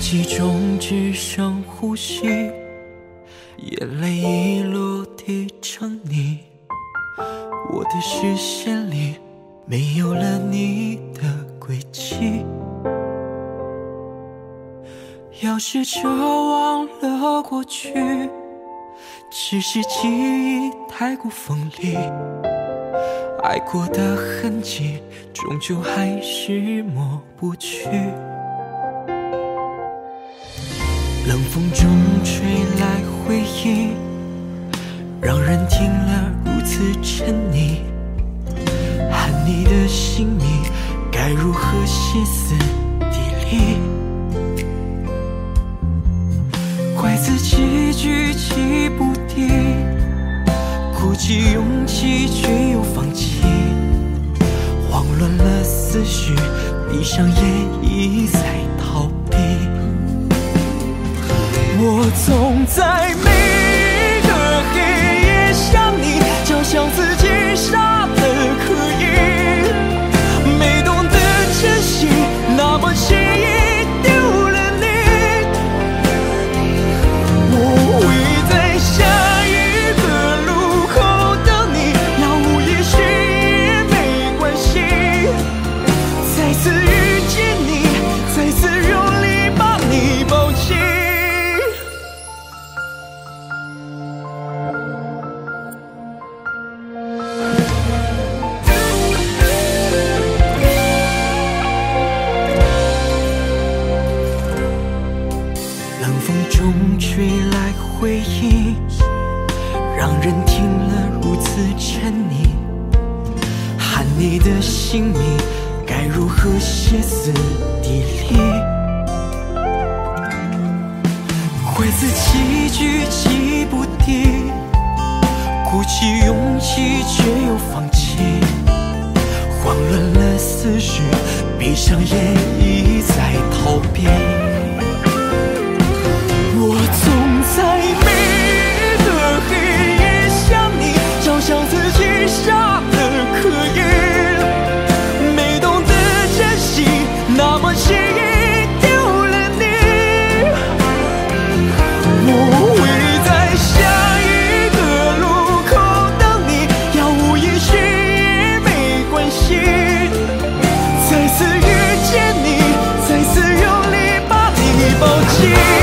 气中只剩呼吸，眼泪已落地成泥。我的视线里没有了你的轨迹。要试着忘了过去，只是记忆太过锋利，爱过的痕迹终究还是抹不去。冷风中吹来回忆，让人听了如此沉溺。喊你的姓名，该如何歇斯底里？怪自己举棋不定，鼓起勇气却又放弃，慌乱了思绪，闭上眼一再逃避。我总在每一个黑夜想你，就像自己傻得可以，没懂得珍惜，那么轻易丢了你。我会在下一个路口等你，杳无音讯也没关系。再次遇回忆，让人听了如此沉溺。喊你的姓名，该如何歇斯底里？怪自己举棋不定，鼓起勇气却又放弃，慌乱了思绪，闭上眼一再逃避。心。